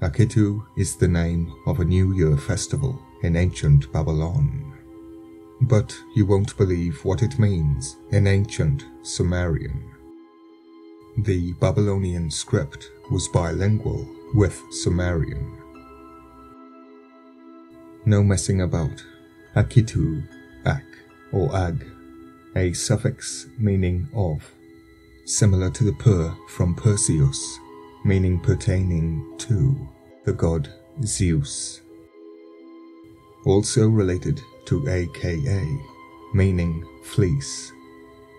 Akitu is the name of a New Year festival in ancient Babylon. But you won't believe what it means in ancient Sumerian. The Babylonian script was bilingual with Sumerian. No messing about. Akitu, ak, or ag, a suffix meaning of, similar to the per from Perseus, meaning pertaining to the god Zeus. Also related to aka, meaning fleece,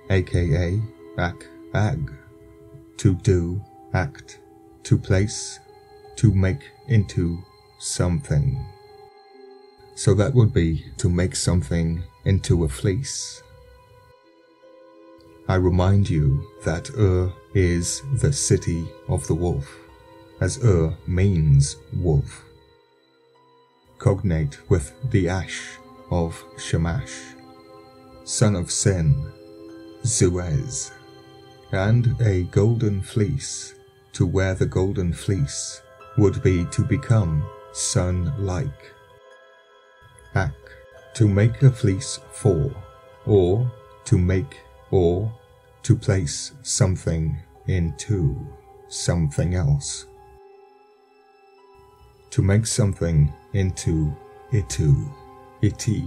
aka ak, ag, to do, act, to place, to make into something. So that would be to make something into a fleece. I remind you that Ur is the city of the wolf, as Ur means wolf. Cognate with the ash of Shamash, son of Sin, Zuez, and a golden fleece. To wear the golden fleece would be to become sun-like. Ak, to make a fleece for, or to make or to place something into something else. To make something into itu, iti,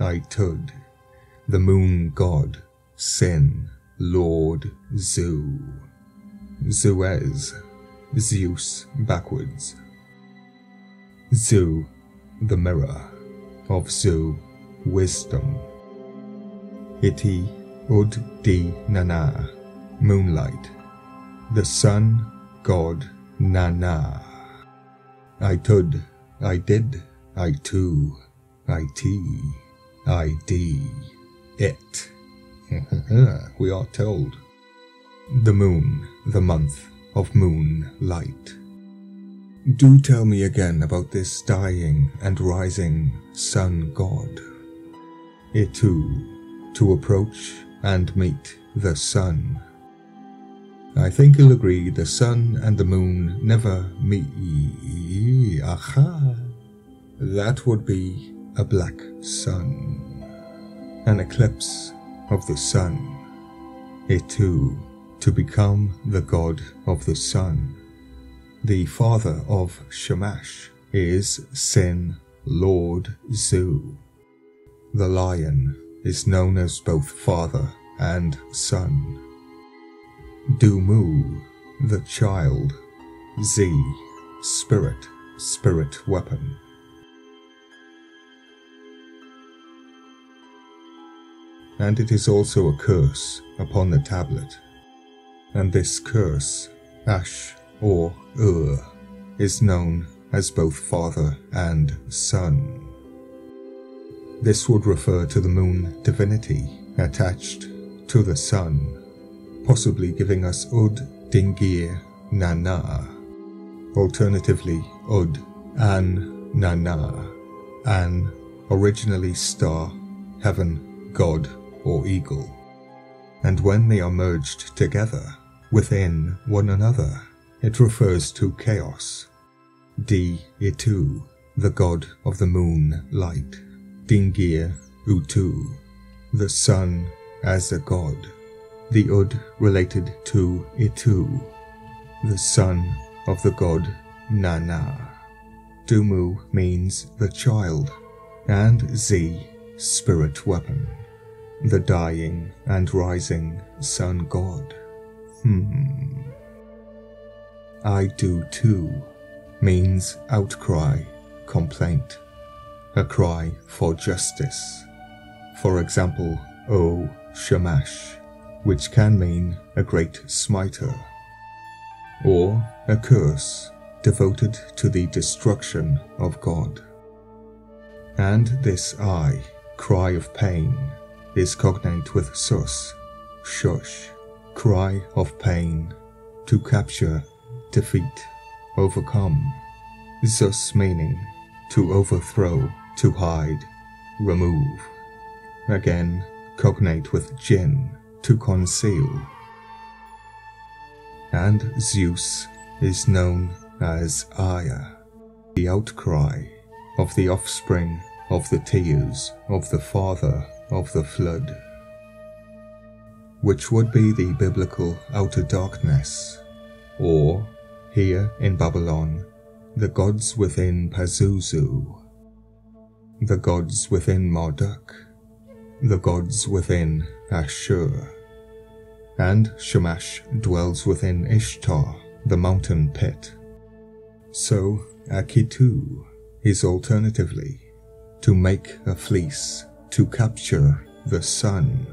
itud, the moon god, sin, lord, zu, zuez, Zeus backwards. Zu, the mirror of Zu, wisdom. Iti ud di nana, moonlight. The sun god Nana. I tud, I did, I too, I tea, I d, it. we are told. The moon, the month of moonlight. Do tell me again about this dying and rising sun god. Itu, to approach and meet the sun. I think you'll agree the sun and the moon never meet. Aha! That would be a black sun. An eclipse of the sun. Itu, to become the god of the sun. The father of Shamash is Sin Lord Zu. The lion is known as both father and son. Dumu, the child. Z, spirit, spirit weapon. And it is also a curse upon the tablet. And this curse, Ash or Ur, is known as both father and son. This would refer to the moon divinity attached to the sun, possibly giving us Ud Dingir Nana, alternatively Ud An Nana, An originally star, heaven, god, or eagle. And when they are merged together within one another, it refers to chaos. Di Itu, the god of the moon light. Dingir Utu, the sun as a god. The Ud related to Itu, the son of the god Nana. Dumu means the child, and Z, spirit weapon, the dying and rising sun god. Hmm. I do too means outcry, complaint, a cry for justice. For example, O Shamash, which can mean a great smiter, or a curse devoted to the destruction of God. And this I, cry of pain, is cognate with sus, shush, cry of pain, to capture, defeat, overcome. sus meaning to overthrow, to hide, remove. Again, cognate with Jin, to conceal. And Zeus is known as Aya, the outcry of the offspring of the tears of the father of the flood, which would be the biblical outer darkness, or, here in Babylon, the gods within Pazuzu, the gods within Marduk, the gods within Ashur, and Shamash dwells within Ishtar, the mountain pit. So Akitu is alternatively to make a fleece to capture the sun,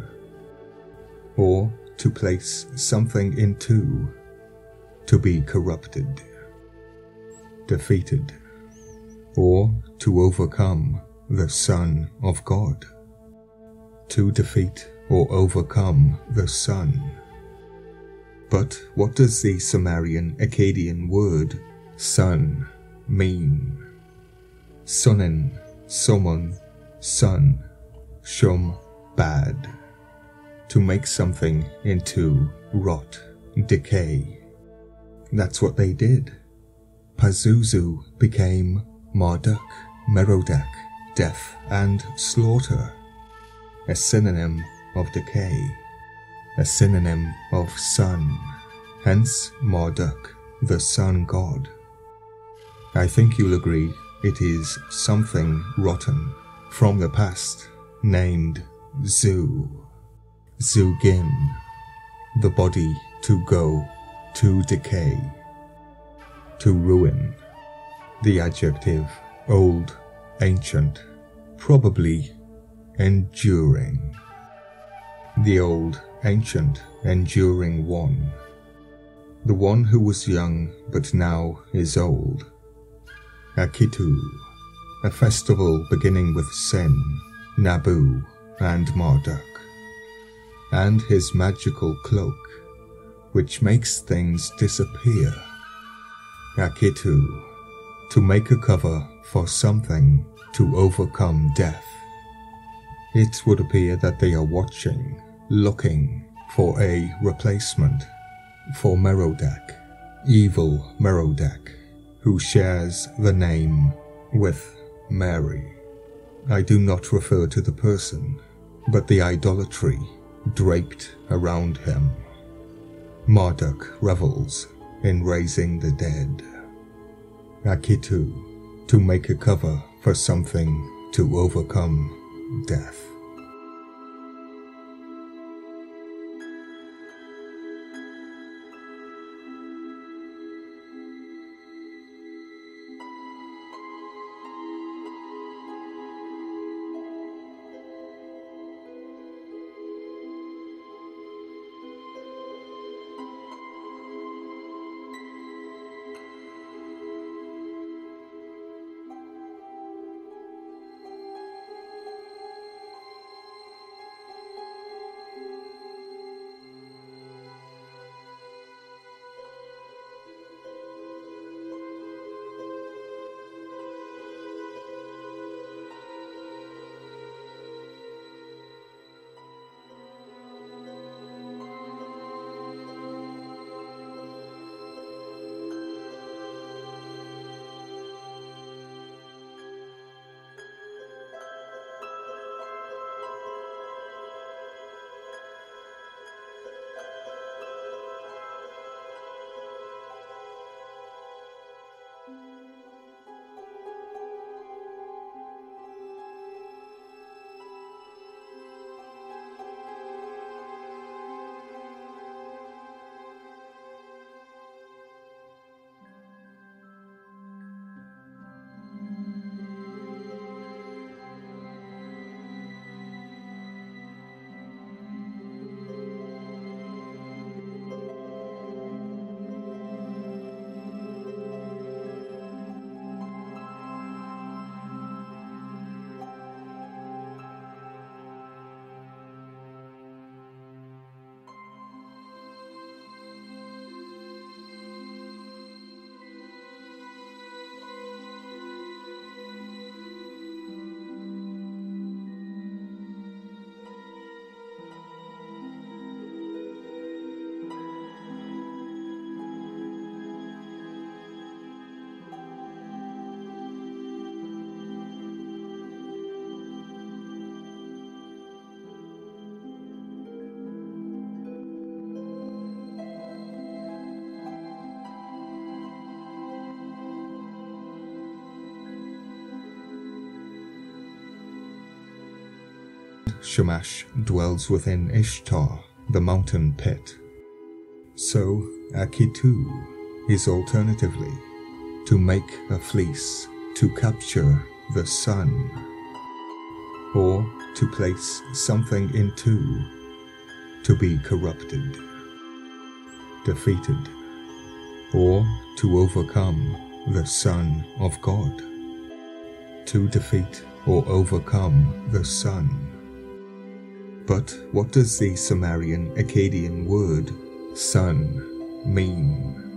or to place something into, to be corrupted, defeated, or to overcome the Son of God, to defeat or overcome the sun. But what does the Sumerian Akkadian word sun mean? Sunin, sumun, sun, shum, bad. To make something into rot, decay. That's what they did. Pazuzu became Marduk, Merodach, death and slaughter, a synonym of decay, a synonym of sun, hence Marduk, the sun god. I think you'll agree it is something rotten from the past named Zu, Zugin, the body to go, to decay, to ruin, the adjective old, ancient, probably enduring the old, ancient, enduring one, the one who was young but now is old. Akitu, a festival beginning with Sin, Nabu, and Marduk, and his magical cloak, which makes things disappear. Akitu, to make a cover for something to overcome death. It would appear that they are watching, looking for a replacement for Merodach, evil Merodach, who shares the name with Mary. I do not refer to the person, but the idolatry draped around him. Marduk revels in raising the dead. Akitu, to make a cover for something to overcome death. Shamash dwells within Ishtar, the mountain pit. So Akitu is alternatively to make a fleece to capture the sun, or to place something into, to be corrupted, defeated, or to overcome the Son of God, to defeat or overcome the sun. But what does the Sumerian Akkadian word sun mean?